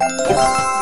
Música